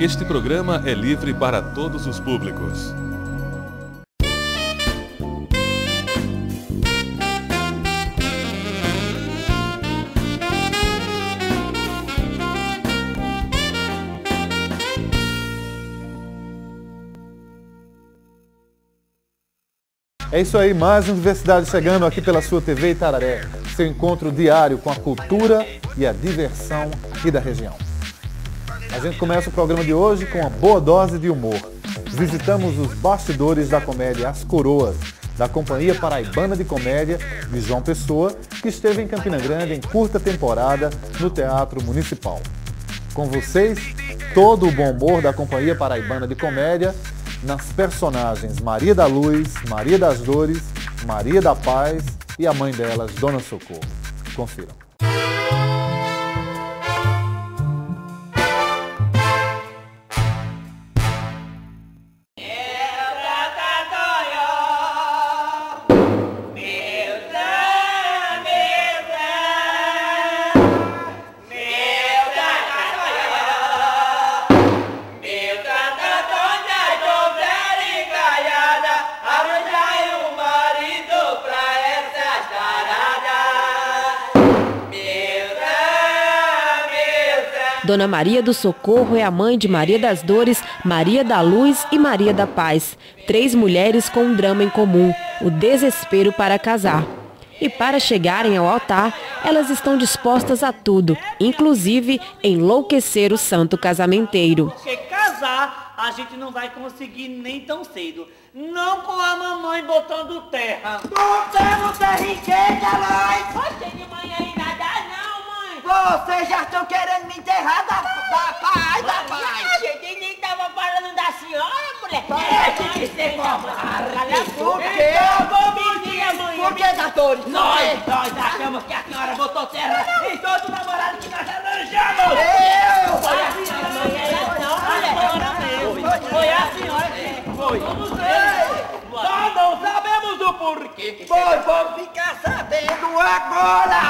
Este programa é livre para todos os públicos. É isso aí, mais Universidade chegando aqui pela sua TV Itararé. Seu encontro diário com a cultura e a diversão aqui da região. A gente começa o programa de hoje com uma boa dose de humor. Visitamos os bastidores da comédia As Coroas, da Companhia Paraibana de Comédia de João Pessoa, que esteve em Campina Grande em curta temporada no Teatro Municipal. Com vocês, todo o bom humor da Companhia Paraibana de Comédia nas personagens Maria da Luz, Maria das Dores, Maria da Paz e a mãe delas, Dona Socorro. Confiram. Dona Maria do Socorro é a mãe de Maria das Dores, Maria da Luz e Maria da Paz. Três mulheres com um drama em comum, o desespero para casar. E para chegarem ao altar, elas estão dispostas a tudo, inclusive enlouquecer o santo casamenteiro. Porque casar a gente não vai conseguir nem tão cedo. Não com a mamãe botando terra. Botando terra em quem, mãe? Vocês já estão querendo me enterrar da, da paz, da A paz. gente nem tava falando da senhora, mulher. Deixe de ser covarde. Calha a Por quê? Vamos mentir, mãe. Por que, Datores? Nós, nós achamos que a senhora botou terra em todo namorado que nós arranjamos. Eu! Foi a senhora, não, mulher. Foi a senhora que foi. Vamos Só não sabemos o porquê. Pois vamos ficar sabendo agora.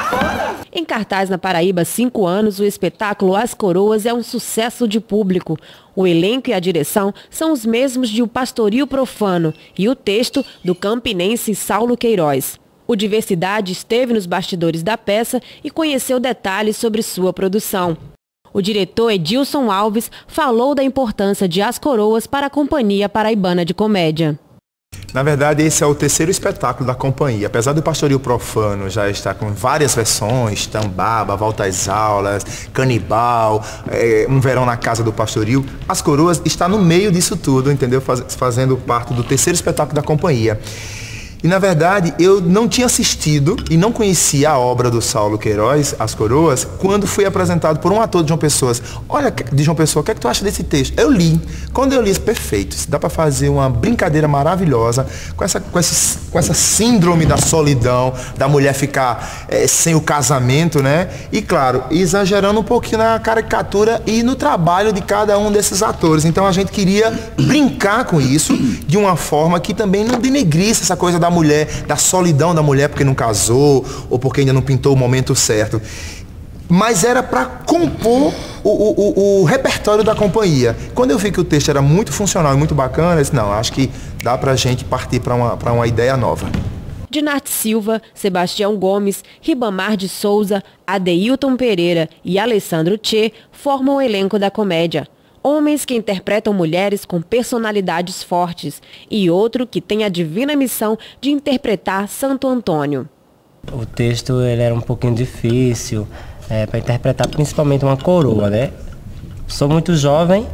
Em cartaz na Paraíba há cinco anos, o espetáculo As Coroas é um sucesso de público. O elenco e a direção são os mesmos de O Pastoril Profano e o texto do campinense Saulo Queiroz. O Diversidade esteve nos bastidores da peça e conheceu detalhes sobre sua produção. O diretor Edilson Alves falou da importância de As Coroas para a Companhia Paraibana de Comédia. Na verdade, esse é o terceiro espetáculo da companhia. Apesar do Pastoril Profano já estar com várias versões, Tambaba, Volta às Aulas, Canibal, é, Um Verão na Casa do Pastoril, As Coroas está no meio disso tudo, entendeu? Faz- fazendo parte do terceiro espetáculo da companhia. E na verdade, eu não tinha assistido e não conhecia a obra do Saulo Queiroz, As Coroas, quando fui apresentado por um ator de João Pessoa. Olha, de João Pessoa, o que é que tu acha desse texto? Eu li. Quando eu li, isso, perfeito. Isso dá para fazer uma brincadeira maravilhosa com essa, com, esse, com essa síndrome da solidão, da mulher ficar eh, sem o casamento, né? E claro, exagerando um pouquinho na caricatura e no trabalho de cada um desses atores. Então a gente queria brincar com isso de uma forma que também não denegrisse essa coisa da mulher, da solidão da mulher porque não casou ou porque ainda não pintou o momento certo. Mas era para compor o, o- o- o repertório da companhia. Quando eu vi que o texto era muito funcional e muito bacana, eu disse, não, acho que dá pra gente partir para uma, uma ideia nova. Dinarte Silva, Sebastião Gomes, Ribamar de Souza, Adeilton Pereira e Alessandro Tchê formam o elenco da comédia. Homens que interpretam mulheres com personalidades fortes e outro que tem a divina missão de interpretar Santo Antônio. O texto ele era um pouquinho difícil para interpretar principalmente uma coroa, né? Sou muito jovem,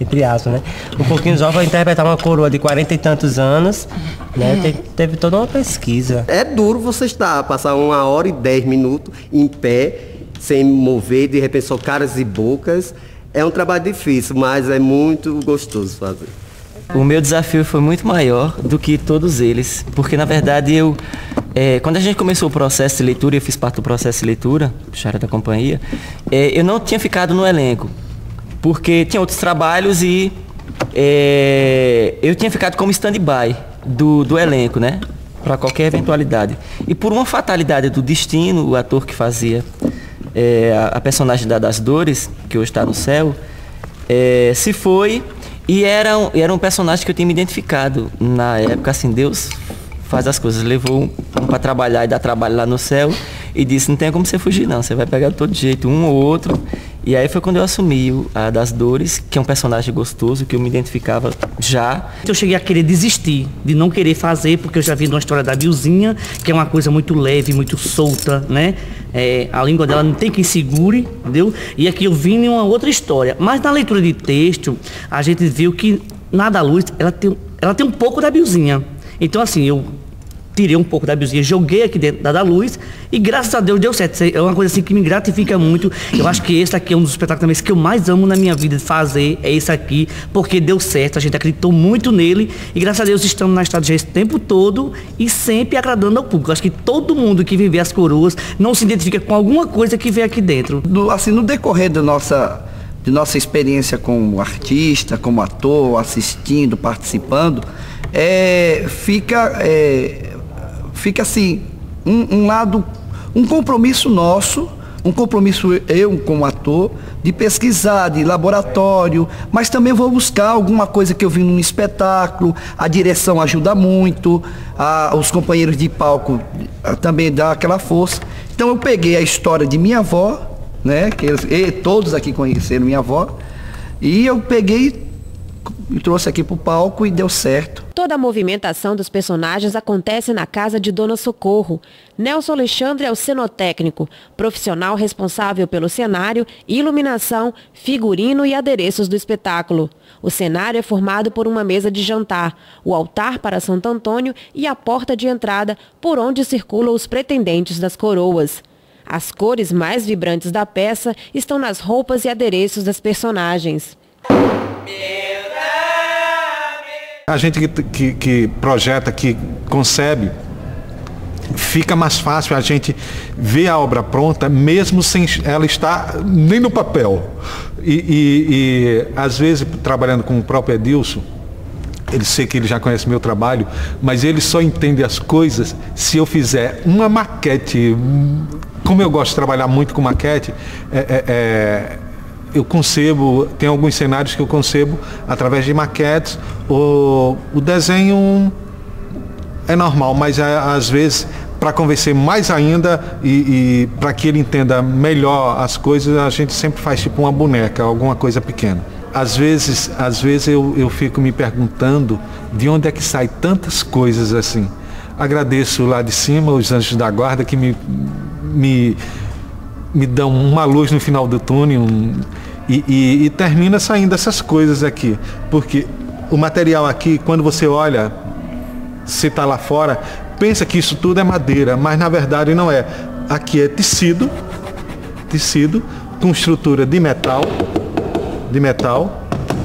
entre aspas, né? Um pouquinho jovem para interpretar uma coroa de 40 e tantos anos, né? Te- teve toda uma pesquisa. É duro você estar, passar uma hora e dez minutos em pé, sem mover, de repente só caras e bocas. É um trabalho difícil, mas é muito gostoso fazer. O meu desafio foi muito maior do que todos eles, porque na verdade eu, eh, quando a gente começou o processo de leitura, eu fiz parte do processo de leitura, puxaram da companhia, eh, eu não tinha ficado no elenco, porque tinha outros trabalhos e eh, eu tinha ficado como stand-by do, do elenco, né? Para qualquer eventualidade. E por uma fatalidade do destino, o ator que fazia eh, a, a personagem da, das dores, que hoje está no céu, é, se foi e era um, era um personagem que eu tinha me identificado na época, assim, Deus faz as coisas, levou um, para trabalhar e dar trabalho lá no céu e disse, não tem como você fugir não, você vai pegar de todo jeito, um ou outro. E aí foi quando eu assumi o, a das dores, que é um personagem gostoso, que eu me identificava já. Eu cheguei a querer desistir, de não querer fazer, porque eu já vi uma história da Bilzinha, que é uma coisa muito leve, muito solta, né? É, a língua dela não tem quem segure, entendeu? E aqui eu vim em uma outra história. Mas na leitura de texto, a gente viu que Nada Luz, ela tem, ela tem um pouco da Bilzinha. Então, assim, eu tirei um pouco da Bilzinha, joguei aqui dentro da, luz e graças a Deus deu certo. É uma coisa assim que me gratifica muito. Eu acho que esse aqui é um dos espetáculos que eu mais amo na minha vida de fazer, é esse aqui, porque deu certo, a gente acreditou muito nele e graças a Deus estamos na estrada esse tempo todo e sempre agradando ao público. Eu acho que todo mundo que vive as coroas não se identifica com alguma coisa que vem aqui dentro. Do, assim, no decorrer da nossa de nossa experiência como artista, como ator, assistindo, participando, é, fica é, fica assim, um, um lado, um compromisso nosso, um compromisso eu como ator, de pesquisar, de laboratório, mas também vou buscar alguma coisa que eu vi num espetáculo, a direção ajuda muito, a, os companheiros de palco a, também dá aquela força. Então eu peguei a história de minha avó, né, que eles, todos aqui conheceram minha avó, e eu peguei e trouxe aqui para o palco e deu certo. Toda a movimentação dos personagens acontece na casa de Dona Socorro. Nelson Alexandre é o cenotécnico, profissional responsável pelo cenário, iluminação, figurino e adereços do espetáculo. O cenário é formado por uma mesa de jantar, o altar para Santo Antônio e a porta de entrada por onde circulam os pretendentes das coroas. As cores mais vibrantes da peça estão nas roupas e adereços das personagens. A gente que, que, que projeta, que concebe, fica mais fácil a gente ver a obra pronta, mesmo sem ela estar nem no papel. E, e, e às vezes, trabalhando com o próprio Edilson, ele sei que ele já conhece meu trabalho, mas ele só entende as coisas se eu fizer uma maquete. Como eu gosto de trabalhar muito com maquete, é, é, é eu concebo, tem alguns cenários que eu concebo através de maquetes. O, o desenho é normal, mas às vezes para convencer mais ainda e, e para que ele entenda melhor as coisas, a gente sempre faz tipo uma boneca, alguma coisa pequena. Às vezes, às vezes eu, eu fico me perguntando de onde é que sai tantas coisas assim. Agradeço lá de cima os anjos da guarda que me, me, me dão uma luz no final do túnel. Um, e, e, e termina saindo essas coisas aqui. Porque o material aqui, quando você olha, se está lá fora, pensa que isso tudo é madeira, mas na verdade não é. Aqui é tecido, tecido com estrutura de metal, de metal.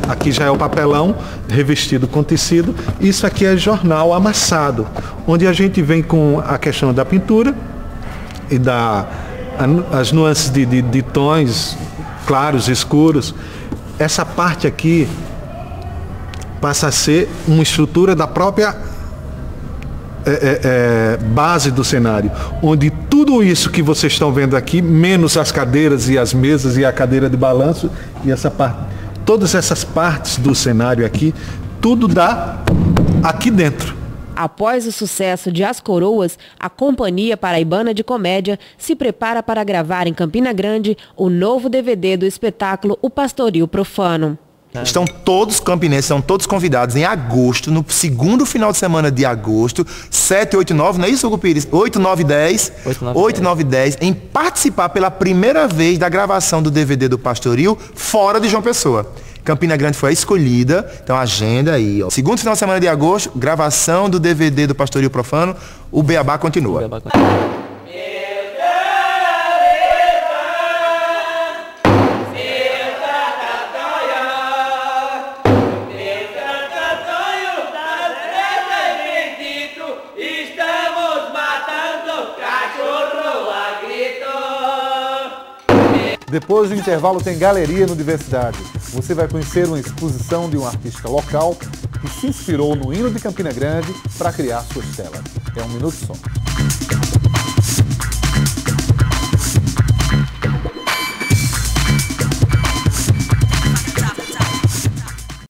Aqui já é o papelão revestido com tecido. Isso aqui é jornal amassado, onde a gente vem com a questão da pintura e da as nuances de, de, de tons claros, escuros. Essa parte aqui passa a ser uma estrutura da própria é, é, é, base do cenário, onde tudo isso que vocês estão vendo aqui, menos as cadeiras e as mesas e a cadeira de balanço e essa parte, todas essas partes do cenário aqui, tudo dá aqui dentro. Após o sucesso de As Coroas, a Companhia Paraibana de Comédia se prepara para gravar em Campina Grande o novo DVD do espetáculo O Pastoril Profano. Estão todos campinenses, estão todos convidados em agosto, no segundo final de semana de agosto, 7, 8, 9, não é isso, Hugo Pires? 8, 9, 10, 8, 9, 8, 9 10, em participar pela primeira vez da gravação do DVD do Pastoril fora de João Pessoa. Campina Grande foi a escolhida, então agenda aí. Ó. Segundo final de semana de agosto, gravação do DVD do Pastoril Profano, o Beabá continua. O Beabá continua. Depois do intervalo tem galeria no Diversidade. Você vai conhecer uma exposição de um artista local que se inspirou no hino de Campina Grande para criar suas telas. É um minuto só.